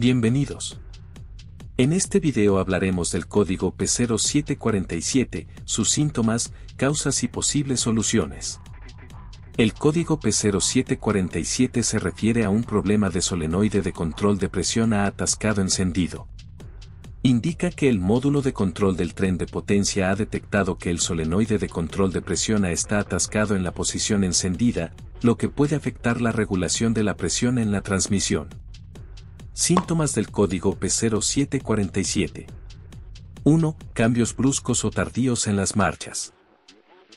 Bienvenidos. En este video hablaremos del código P0747, sus síntomas, causas y posibles soluciones. El código P0747 se refiere a un problema de solenoide de control de presión a atascado encendido. Indica que el módulo de control del tren de potencia ha detectado que el solenoide de control de presión A está atascado en la posición encendida, lo que puede afectar la regulación de la presión en la transmisión. Síntomas del código P0747. 1. Cambios bruscos o tardíos en las marchas.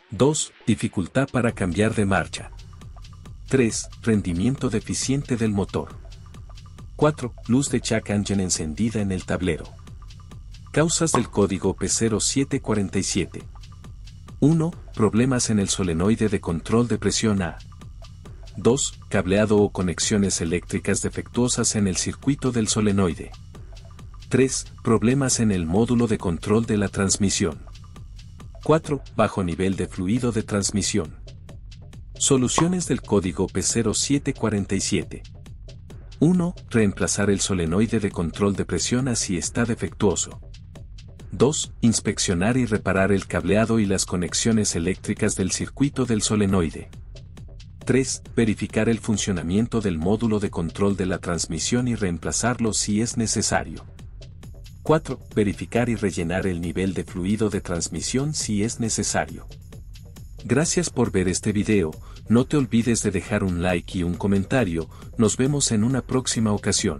2. Dificultad para cambiar de marcha. 3. Rendimiento deficiente del motor. 4. Luz de check engine encendida en el tablero. Causas del código P0747. 1. Problemas en el solenoide de control de presión A. 2. Cableado o conexiones eléctricas defectuosas en el circuito del solenoide. 3. Problemas en el módulo de control de la transmisión. 4. Bajo nivel de fluido de transmisión. Soluciones del código P0747. 1. Reemplazar el solenoide de control de presión a si está defectuoso. 2. Inspeccionar y reparar el cableado y las conexiones eléctricas del circuito del solenoide. 3. Verificar el funcionamiento del módulo de control de la transmisión y reemplazarlo si es necesario. 4. Verificar y rellenar el nivel de fluido de transmisión si es necesario. Gracias por ver este video, no te olvides de dejar un like y un comentario, nos vemos en una próxima ocasión.